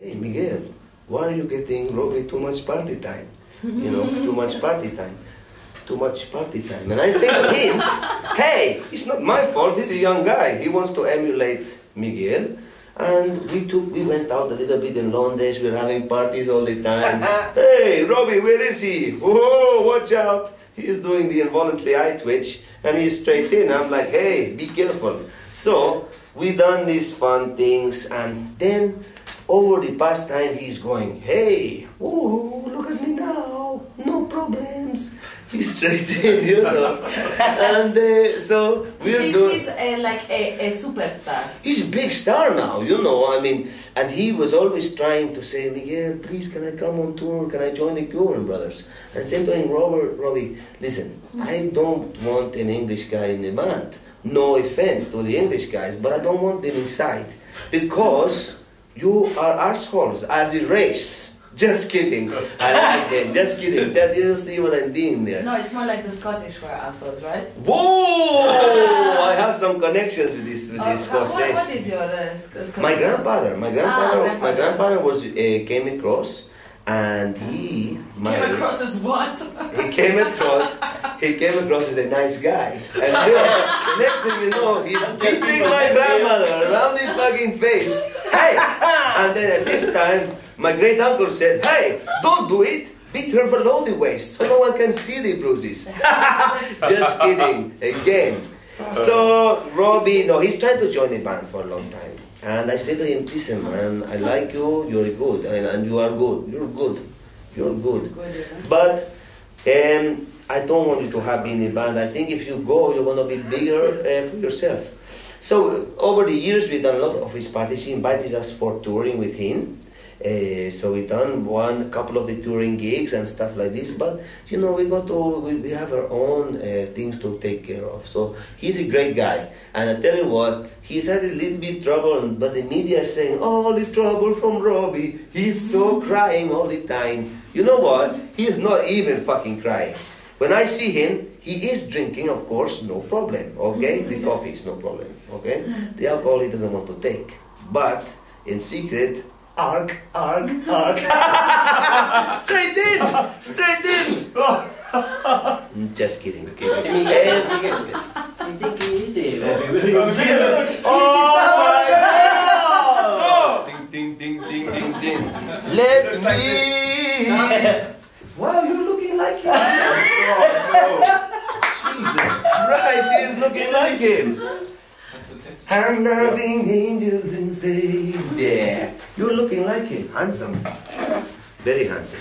Hey, Miguel, why are you getting Robbie too much party time? You know, too much party time. Too much party time. And I say to him, hey, it's not my fault. He's a young guy. He wants to emulate Miguel. And we took, we went out a little bit in Londres. We were having parties all the time. hey, Robbie, where is he? Whoa, watch out. He's doing the involuntary eye twitch and he's straight in. I'm like, hey, be careful. So we done these fun things and then over the past time he's going, hey, oh, look at me now, no problems. He's straight in, you know. and uh, so we're This doing. is uh, like a, a superstar. He's a big star now, you know. I mean, and he was always trying to say, Miguel, please, can I come on tour? Can I join the Cuban Brothers? And same to him, Robert, Robbie, listen, I don't want an English guy in the band. No offense to the English guys, but I don't want them inside because you are assholes as a race. Just kidding. I like it. Just kidding. Just you see what I'm doing there. No, it's more like the Scottish were assholes, right? Whoa! I have some connections with this with Oh, this how- what, what is your uh, Scottish? My grandfather, my grandfather, my grandfather. grandfather was uh, came across, and he Came across as what? He came across. He came across as a nice guy, and then, the next thing you know, he's beating my grandmother around the fucking face. Hey! And then at this time, my great uncle said, "Hey, don't do it." Beat her below the waist so no one can see the bruises. Just kidding. Again. So Robbie, no, he's trying to join the band for a long time. And I said to him, listen man, I like you, you're good, and, and you are good. You're good. You're good. Good. But um, I don't want you to have been in the band. I think if you go, you're gonna be bigger uh, for yourself. So over the years, we've done a lot of his parties. He invited us for touring with him. Uh, so we've done one couple of the touring gigs and stuff like this. But you know, we got to we, we have our own uh, things to take care of. So he's a great guy, and I tell you what, he's had a little bit trouble. But the media is saying all the trouble from Robbie. He's so crying all the time. You know what? He's not even fucking crying. When I see him, he is drinking, of course, no problem. Okay, the coffee is no problem. Okay, the alcohol he doesn't want to take, but in secret, arc, arc, arc, straight in, straight in. Mm, Just kidding. Okay. Miguel, You think he is here? Robbie? Oh my God! Ding, ding, ding, ding, ding, ding. Let me. Wow, you're looking like him. Oh, Jesus Christ, he is looking like him. I'm loving angels and stay. Yeah, you're looking like him. Handsome. Very handsome.